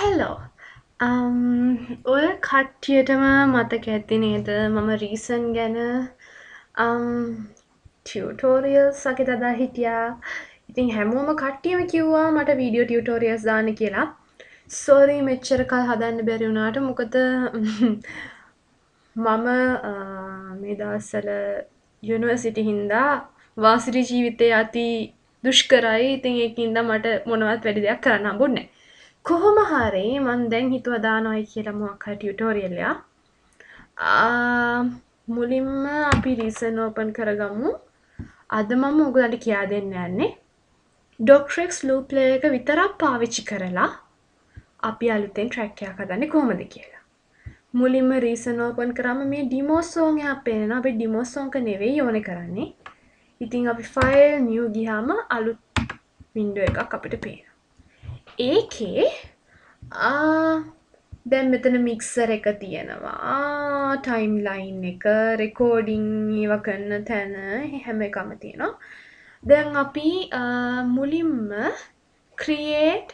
Hello um, ඔය කට්ටියටම මතක ඇති නේද? මම රීසන් ගැන um, ටියුටෝරියල්ස් වගේ දදා හිටියා. ඉතින් හැමෝම කට්ටියම කිව්වා මට වීඩියෝ ටියුටෝරියල්ස් දාන්න කියලා. සෝරි මෙච්චර කල් හදන්න බැරි වුණාට. මොකද මම uh, මේ දවස්වල යුනිවර්සිටි හින්දා වාසිරි ජීවිතය අති දුෂ්කරයි. ඉතින් ඒකින්ද මට මොනවත් වැඩි දෙයක් කරන්න හම්බුන්නේ නෑ කොහොම හරි මං දැන් හිතුවා දානවායි කියලා මොකක් හරි ටියුටෝරියල් එකක්. මුලින්ම අපි රීසන් ඕපන් කරගමු. අද මම ඔයගලන්ට කියා දෙන්න යන්නේ ඩොක්ට්‍රික්ස් ලූප් ප්ලේයර් එක විතරක් පාවිච්චි කරලා අපි අලුතෙන් ට්‍රැක් එකක් හදන්නේ කොහොමද කියලා. මුලින්ම රීසන් ඕපන් කරාම මේ ඩිමෝ සෝං එකක් පේනවා. අපි ඩිමෝ සෝං එක නෙවෙයි ඕනේ කරන්නේ. ඉතින් අපි ෆයිල් නිව් ගියාම අලුත් වින්ඩෝ එකක් අපිට පේනවා. ඒකේ? දැන් මෙතන මික්සර් එක තියෙනවා. ටයිම් ලයින් එක රෙකෝඩිං ඒව කරන තැන හැම එකම තියෙනවා. දැන් අපි මුලින්ම ක්‍රියේට්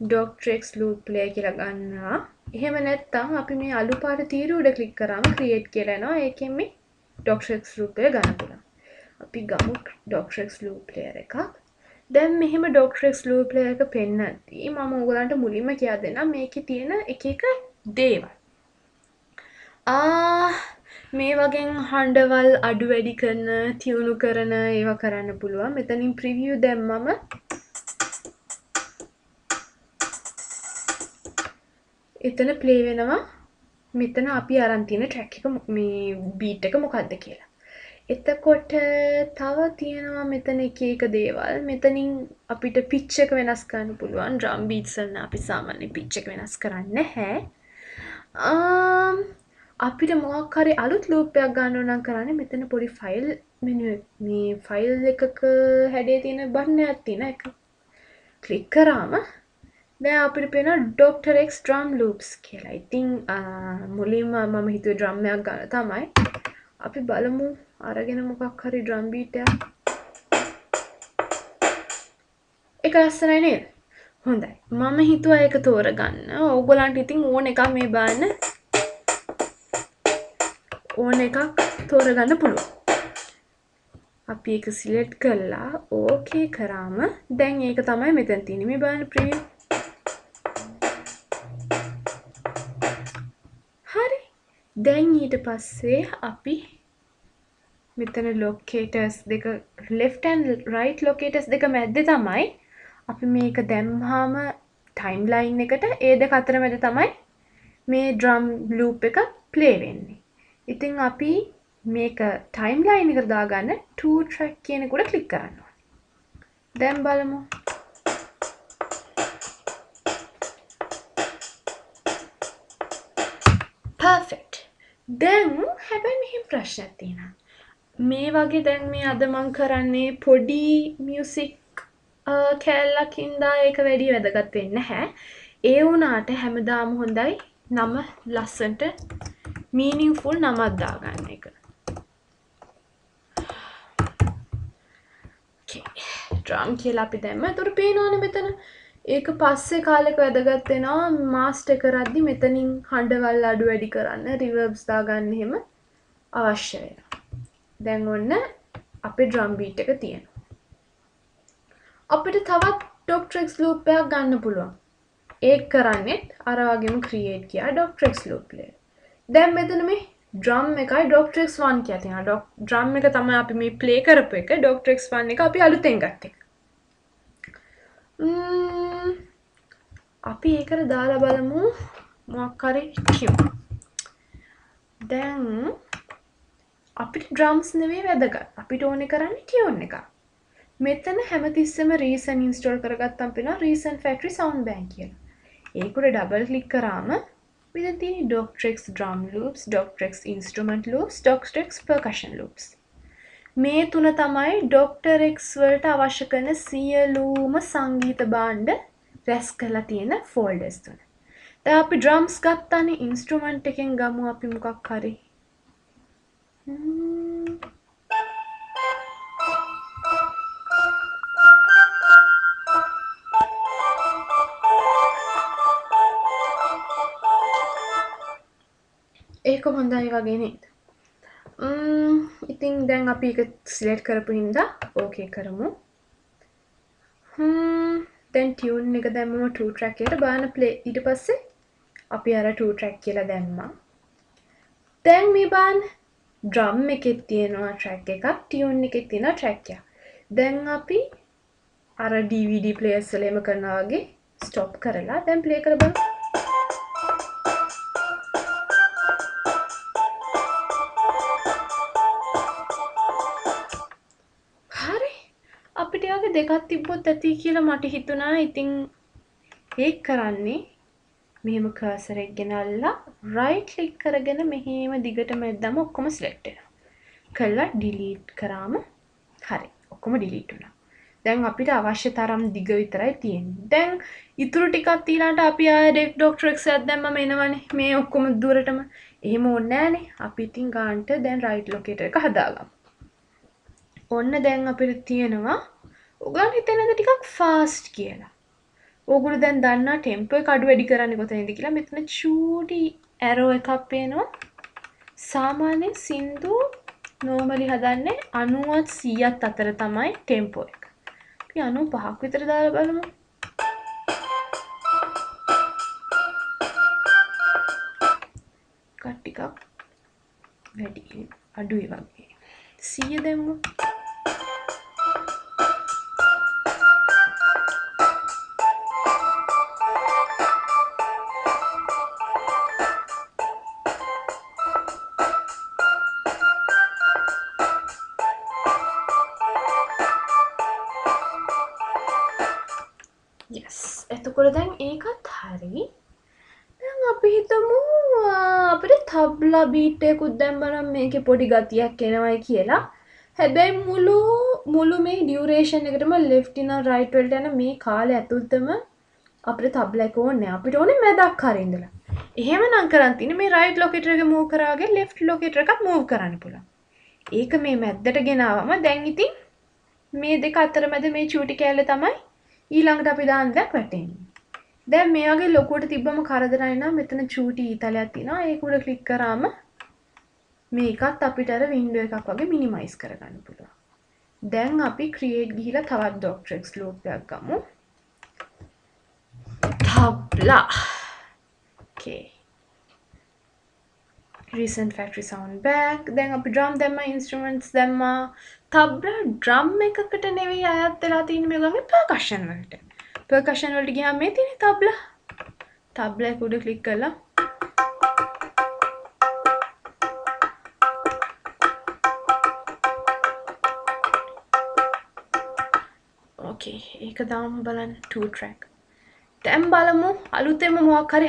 ඩොක්ට්‍රෙක්ස් ලූප් ප්ලේ කියලා ගන්නවා. එහෙම නැත්තම් අපි මේ අලු පාට තීරු උඩ ක්ලික් කරාම ක්‍රියේට් කියලා එනවා. ඒකෙන් මේ ඩොක්ට්‍රෙක්ස් ලූප් එක ගන්න පුළුවන්. අපි ගමු ඩොක්ට්‍රෙක්ස් ලූප් ප්ලේයර් එකක්. දැන් මෙහෙම ඩොක්ටරෙක්ස් ලූප්ලය එක පෙන්නද්දී මම ඔගලන්ට මුලින්ම කියා දෙන්න මේක තියෙන එක එක දේවල්. මේ වගෙන් හඬවල් අඩු වැඩි කරන තියුණු කරන ඒව කරන්න පුළුවන්. මෙතනින් ප්‍රිවිය් දැම්මම එතන ප්ලේ වෙනවා. මෙතන අපි අරන් තියෙන ට්‍රැක් එක මේ බීට් එක මොකක්ද කියලා. එතකොට තව තියෙනවා මෙතන එක එක දේවල්. මෙතනින් අපිට පිච් එක වෙනස් කරන්න පුළුවන්. ඩ්‍රම් බීට්ස් වලින් අපි සාමාන්‍යයෙන් පිච් එක වෙනස් කරන්නේ නැහැ. අපිට මොකක් හරි අලුත් ලූප් එකක් ගන්න ඕන නම් කරන්නේ මෙතන පොඩි ෆයිල් මෙනු මේ ෆයිල් එකක හැඩේ තියෙන බටන් එකක් තියෙන එක. ක්ලික් කරාම දැන් අපිට පේනවා ඩොක්ටර් එක්ස් ඩ්‍රම් ලූප්ස් කියලා. ඉතින් මුලින්ම මම හිතුවේ ඩ්‍රම් එකක් ගන්න තමයි. අපි බලමු අරගෙන මොකක් හරි ඩ්‍රම් බීට් එකක්. ඒක ලස්සනයි නේද? හොඳයි. මම හිතුවා ඒක තෝරගන්න. ඕගොල්ලන්ට ඉතින් ඕන එකක් මේ බලන්න ඕන එකක් තෝරගන්න පුළුවන්. අපි ඒක සිලෙක්ට් කළා ඕකේ කරාම දැන් ඒක තමයි මෙතන තියෙන්නේ. මේ බලන්න දැන් ඊට පස්සේ අපි මෙතන ලොකේටර්ස් දෙක ලෙෆ්ටන් රයිට් ලොකේටස් දෙක මැද්දේ තමයි අපි මේක දැම්හාම ටයිම් ලයින් එකට ඒ දෙක අතර මැද තමයි මේ ඩ්‍රම් ලූප් එක ප්ලේ වෙන්නේ. ඉතින් අපි මේක ටයිම් ලයින් එකට දාගන්න 2 ට්‍රැක් කියනකුට ක්ලික් කරනවා. දැන් බලමු. දැන් හැබැයි මෙහෙම ප්‍රශ්නයක් තියෙනවා. මේ වගේ දැන් මේ අද මං කරන්නේ පොඩි මියසික් කෑල්ලකින්දා ඒක වැඩි වැදගත් වෙන්න හැ ඒ වුනාට හැමදාම හොඳයි නම ලස්සන්ට මීනිින්ෆුල් නමත් දාගන්න එක. ට්‍රම් කියලා අපි දැම්ම. තුර පේනවාන මෙතන. ඒක පස්සේ කාලෙක වැදගත්වෙනවා මාස්ට කරද්දි මෙතනින් හඬවල් අඩු වැඩි කරන්න රිවර්බ්ස් දාගන්න එහෙම අවශ්‍ය වෙන දැන් ඔන්න අපේ ඩ්‍රම් බීට් එක තියෙනවා. අපිට තවත් ඩොක්ට්‍රෙක්ස් ලූප් එකක් ගන්න පුළුවන්. ඒක කරන්නෙත් අර වගේම ක්‍රියේට් කියා ඩොක්ට්‍රෙක්ස් ලූප් එක. දැන් මෙතන මේ ඩ්‍රම් එකයි ඩොක්ට්‍රෙක්ස් 1 කියලා තියෙනවා. ඩ්‍රම් එක තමයි අපි මේ ප්ලේ කරපු එක. ඩොක්ට්‍රෙක්ස් 1 එක අපි අලුතෙන් ගත්ත එක. අපි ඒකට දාලා බලමු. මොකක් හරි ටියුන්. දැන් අපිට ඩ්‍රම්ස් නෙවේ වැදගත්. අපිට ඕනෙ කරන්න ටියවුන් එක මෙතන හැමතිස්සම රීසන් ඉන්ස්ටෝල් කරගත්තම් පෙන රීසන් ෆැක්ටරි සවන්් බෑන් කියලා. ඒකුට ඩබල් කලික් කරාම විදතිනි ඩොක්ට්‍රෙක්ස් ඩ්‍රම් ලූපස් ඩොක්ට්‍රෙක්ස් ඉන්ස්ට්‍රමට ලූස් ඩොක්ටෙක්ස් පර්කශන් ලූපස් මේ තුන තමයි ඩොක්ටරෙක්ස් වලට අවශ්‍ය කරන සියලූම සංගීත බාණ්ඩ රැස් කරලා තියෙන ෆෝල්ඩස් තුන. දැන් අපි ඩ්‍රම්ස් ගත්තානේ ඉන්ස්ට්‍රුමන්ට් එකෙන් ගමු අපි මොකක් හරි. ඒක හොඳයි වගේ නේද? ඉතින් දැන් අපි එක සිලෙට් කරපු හින්දා ඕකේ කරමු. හ්ම් දැන් ටියවුන් එක දැම්මම ටූ ට්‍රැක්යට බාන ප්ලේ ඊට පස්සේ අපි අර ටූ ට්‍රැක් කියලා දැම්මා. දැන් මේ බාන් ඩ්‍රම් එකෙත් තියෙනවා ට්‍රැක් එකක් ටියවුන් එකෙත් තියෙන ට්‍රැක්ය දැන් අපි අර DVD ප්ලේස්වලේම කරනවාගේ ස්ටොප් කරලා දැන් ප්ලේ කර බලමු දෙකක් තිබ්බොත් ඇති කියලා මට හිතුණා. ඉතිං ඒ කරන්නේ මෙහෙම කර්සරෙක් ගෙනල්ලා රයිට් ලික් කරගෙන මෙහෙම දිගට මැද්දම ඔක්කොම ස්ලෙක්ටෙන කල්ලා ඩිලීට් කරාම හරි ඔක්කොම ඩිලීට් වුණා. දැන් අපිට අවශ්‍ය තරම් දිග විතරයි තියෙන් දැන් ඉතුරු ටිකත් තිීලාට අපි ආඩෙක් ඩොක්ටරෙක් ඇදැම්ම මෙනවනේ මේ ඔක්කොම දුරටම. එහෙම ඔන්නෑනේ අපිඉතින් ගාන්ට දැන් රයිට් ලොකේට එක හදාගම්. ඔන්න දැන් අපිට තියෙනවා උගන් හිතනද ටිකක් ෆාස්ට් කියලා. ඕගුල දැන් දන්න ටෙම්ප කඩු වැඩි කරන්න කොතනද කියලා. මෙතන චූටි ඇරෝ එකක් පේනවා. සාමාන්‍ය සින්දු නෝමලි හදන්නේ අනුවත් සීයත් අතර තමයි ටෙම්පෝ එක. අනු පහක් විතර දාල බලමු. කට්ටිකක් වැඩි අඩුයි වගේ. සීය දෙමු එතකොට දැන් ඒකත් හරි දැන් අපි හිතමු අපිට තබ්ලා බීට්ටයකුත් දැම්බනම් මේක පොඩි ගතියක් එනවයි කියලා හැබැයි මුළු මුළු මේ ඩියවරේෂන් එකටම ලෙෆ්ටින රයිටවල්ට යන මේ කාල ඇතුල්තම අපට තබ්ලක ඕන්න අපිට ඕන මැදක් කරඉඳලා එහෙම නංකරන්තින මේ රයිට් ලොකෙටරක මූ කරාගේ ලෙෆ් ලොකෙටර එකක් මූ කරන්න පුළ ඒක මේ මැද්දට ගෙනාවම දැන් ඉතින් මේ දෙක අතර මැද මේ චූටි කෑල්ල තමයි ඊළඟට අපි දාන්දක් වැටෙන්නේ දැන් මේ වගේ ලොකුවට තිබ්බම කරදරයි නම් මෙතන චූටි ඊතලයක් තියෙනවා ඒක උඩ ක්ලික් කරාම මේකත් අපිට අර වින්ඩෝ එකක් වගේ මිනිමයිස් කරගන්න පුළුවන්. දැන් අපි ක්‍රියේට් ගිහිලා තවත් ඩොක්ට්‍රෙක්ස් ලූප් එකක් ගමු. Tabla. okay. Recent factory sound back. දැන් අපි drum දැම්මා instruments දැම්මා. තබ්ලා drum එකකට නෙවෙයි අයත් වෙලා තියෙන්නේ මේ වගේ percussion වලට. පර්කෂන් වලට ගියාම මේ තියෙන තබ්ලා. තබ්ලා එක උඩ ක්ලික් කරලා ඕකේ ඒක දාමු බලන්න. 2 track. දැන් බලමු අලුතෙන්ම මොකක් හරි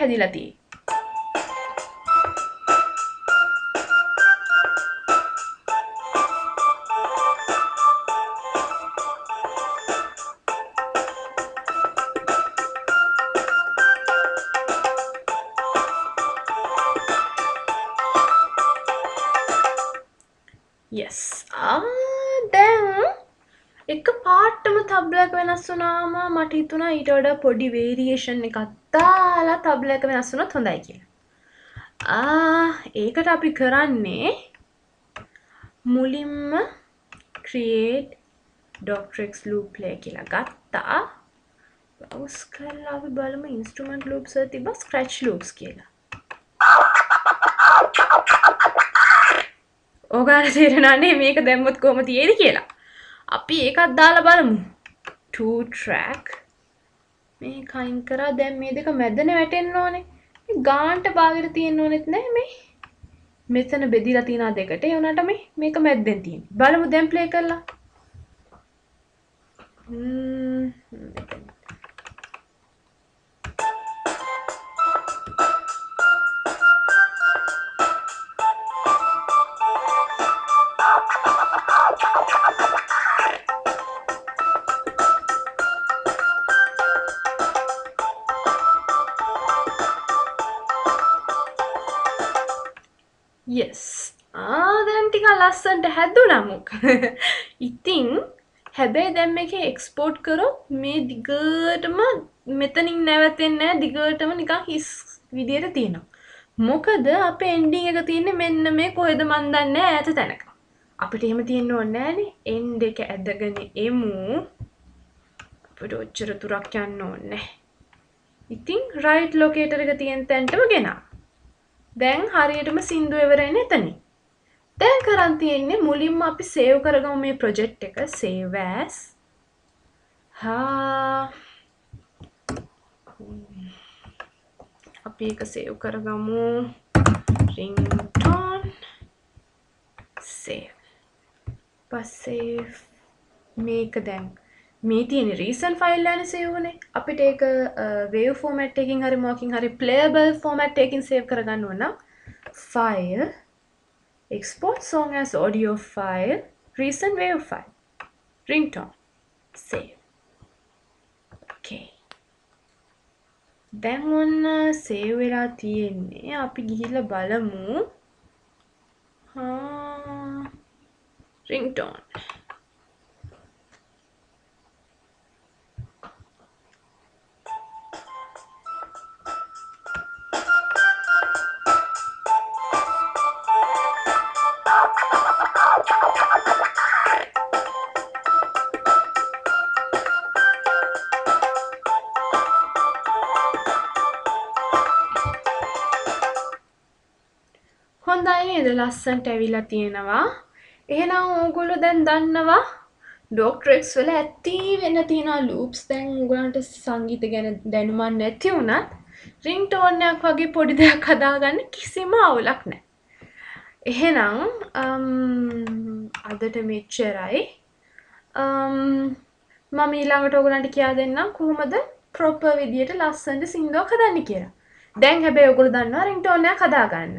යස් ah, දැන් එක පාට්ටම තබ්ලක වෙනස් වුනාම මට හිතුනා ඊට වඩා පොඩි වේරියේෂන් එකක් දාලා තබ්ලක වෙනස් වුනොත් හොඳයි කියලා. Ah, ඒකට අපි කරන්නේ මුලින්ම ක්‍රියේට් ඩොක්ට්‍රෙක්ස් ලූප්ලේ කියලා ගත්තා. බවස් කරලා අපි බලමු ඉන්ස්ට්‍රමන්ට් ලූප්ස් තිබ ස්ක්‍රච් ලූප්ස් කියලා. ඕගාට තේරෙනන්නේ මේක දැම්මොත් කොම තියේද කියලා. අපි ඒකත් දාලා බලමු. 2 ට්‍රැක් මේ කයින් කරා දැන් මේ දෙක මැදන වැටෙන්න ඕනේ. ගාන්ට බාගට තියෙන්න ඕනෙත් නෑ මේ. මෙතන බෙදිලා තියෙන දෙකට. එවනට මේ මේක මැද්දෙන් තියෙන බලමු දැන් ප්ලේ කරලා. යස් ලස්සන්ට හැදු නමුක් ඉතිං හැබැයි දැම් එක එක්ස්පෝට් කරොත් මේ දිගටම මෙතනින් නැවතෙන්න දිගටම නිකා හිස් විදියට තියෙනවා මොකද අපේ එන්ඩිං එක තියෙන්නේ මෙන්න මේ කොහෙද මන් දන්නේ ඈත තැනක. අපිට එහෙම තියෙන්න ඕනේ නෑනේ. එන්ඩ් එක ඇදගෙන එමු. අපිට ඔච්චර දුරක් යන්න ඕනේ ඉතින් රයිට් ලොකේටර් එක තියෙන තැනටම ගෙනා. දැන් හරියටම සින්දුව ඉවරයිනේ එතනින්. දැන් කරන් තියෙන්නේ මුලින්ම අපි සේව් කරගමු මේ ප්‍රොජෙක්ට් එක. save as. හා. අපි එක සේව් කරගමු. ringtone. save. පස්සේ මේක දැන්. මේ තියෙන රීසන් ෆයිල් යන සේව්නේ අපිට ඒක වේව් ෆෝමැට් එකකින් හරි මොකකින් හරි ප්ලේබල් ෆෝමැට් එකකින් සේව් කරගන්න ඕන නම් file export song as audio file recent wave file. Ringtone save. Okay. දැන් ඔන්න සේව් වෙලා තියෙන්නේ. අපි ගිහිල්ලා බලමු. ringtone. ලස්සන්ට ඇවිල්ලා තියෙනවා එහෙනම් ඕගොල්ලෝ දැන් දන්නවා ඩොක්ට්‍රෙක්ස් වල ඇත්ති වෙන්න තියෙනවා ලූප්ස් දැන් ඕගොල්ලන්ට සංගීත ගැන දැනුමක් නැති වුණත් රින්ග්ටෝන් එකක් වගේ පොඩි දෙයක් හදාගන්න කිසිම අවුලක් නැහැ. එහෙනම් අදට මෙච්චරයි. මම ඊළඟට ඕගොල්ලන්ට කියා දෙන්නම් කොහොමද ප්‍රොපර් විදියට ලස්සනට සින්දුවක් හදන්නේ කියලා. දැන් හැබැයි ඔයගොල්ලෝ දන්නවා රින්ග්ටෝන් එකක් හදාගන්න.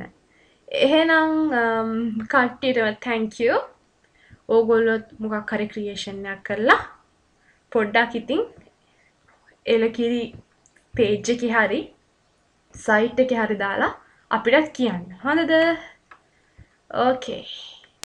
එහෙනම් um, කට්ටියටම තැංකියු ඕගොල්ලොත් මොකක් හරි ක්‍රියේෂන්යක් කරලා පොඩ්ඩක් ඉතින් එලකිරි පේජ් එක හරි සයිට් එක හරි දාලා අපිටත් කියන්න. හොඳද? ඕකේ